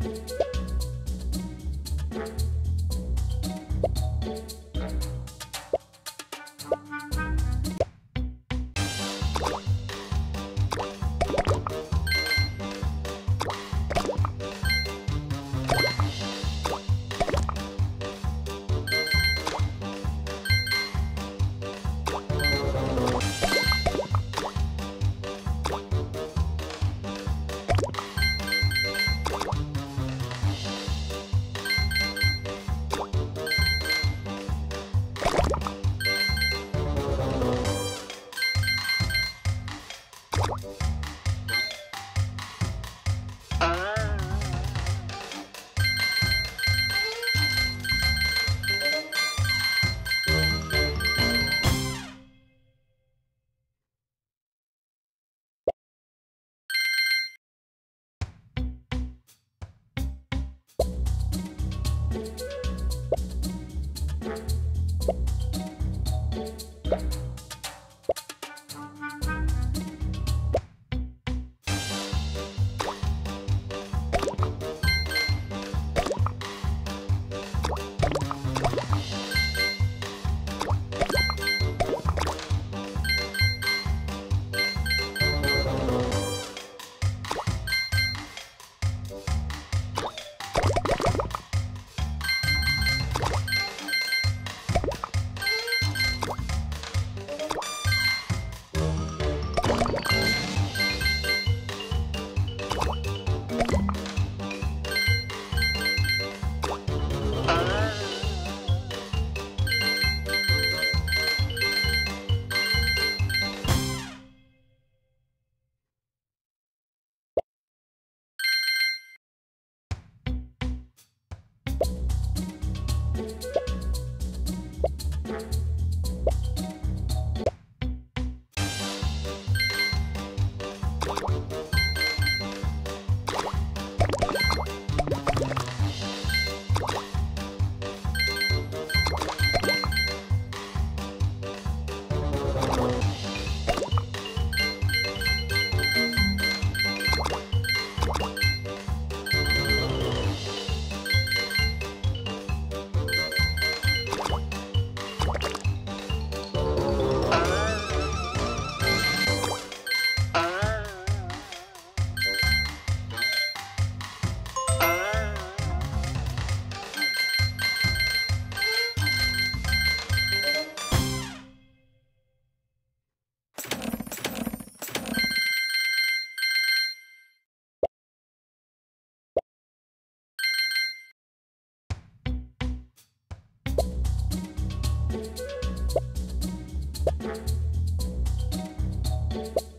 Thank you. Thank you.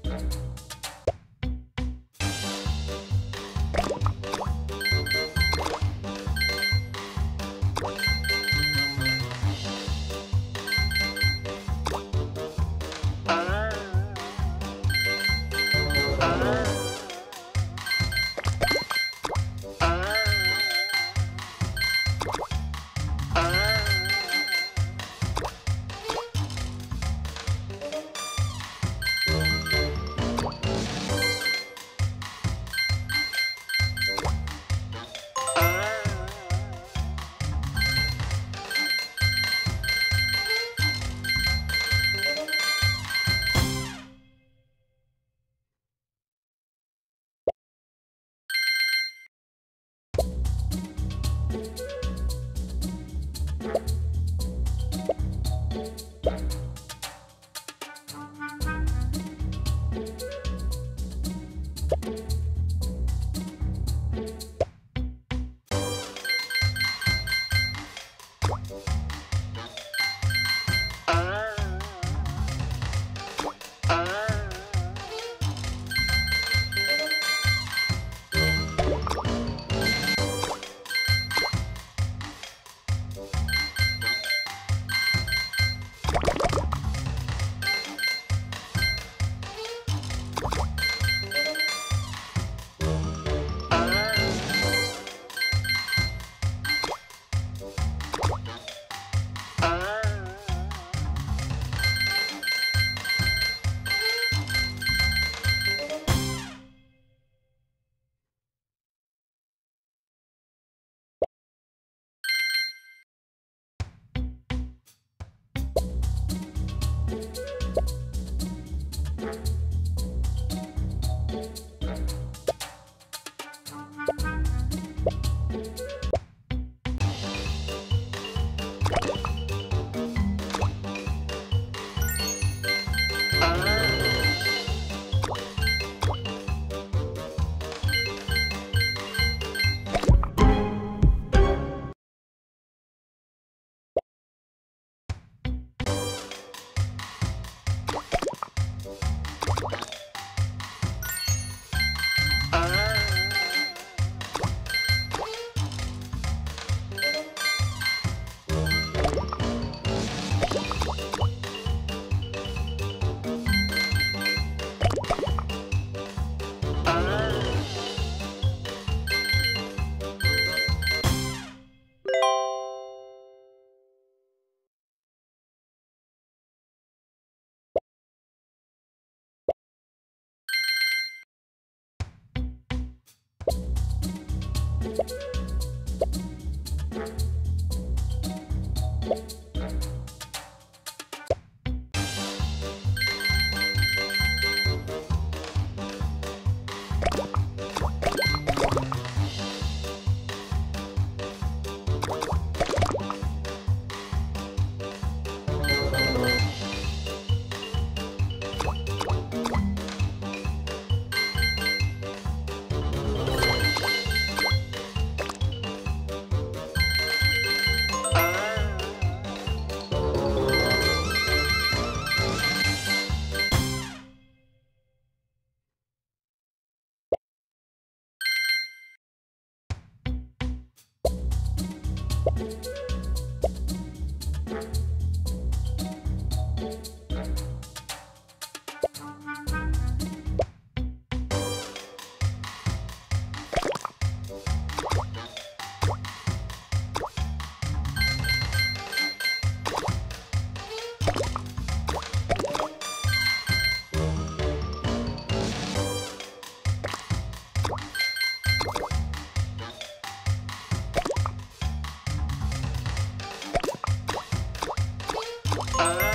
Bye. 아.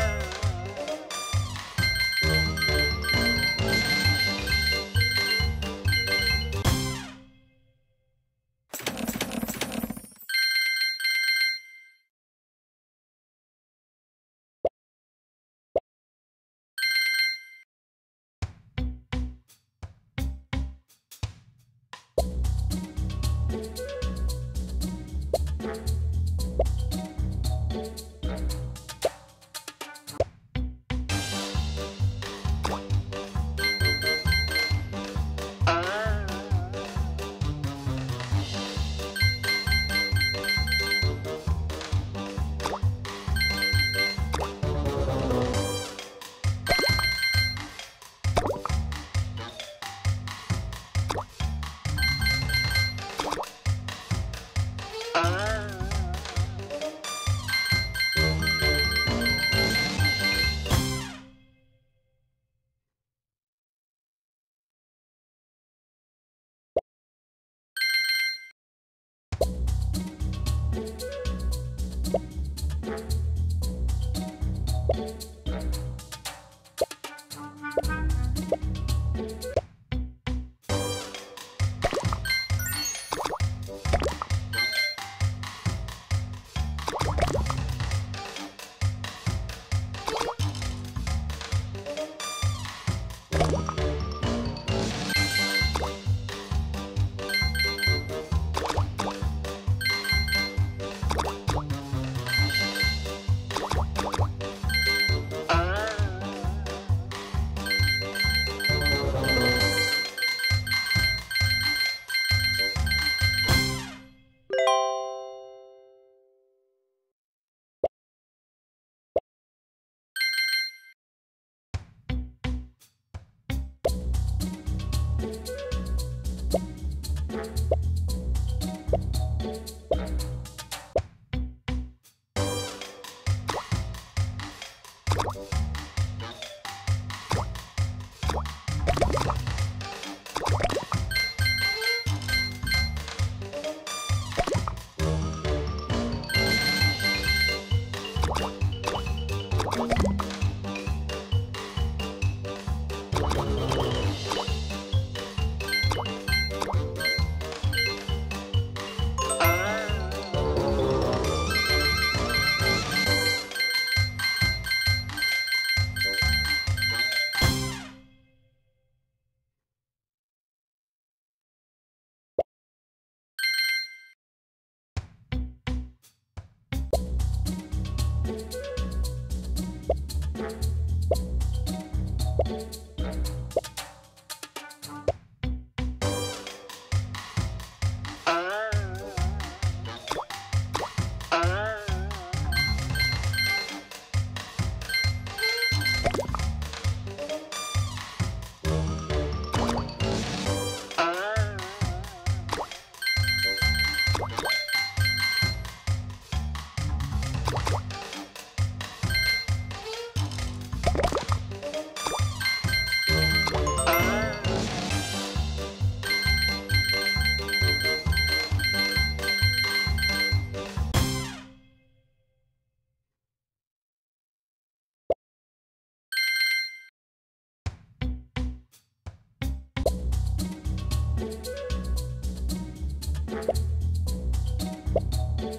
Thank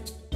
you.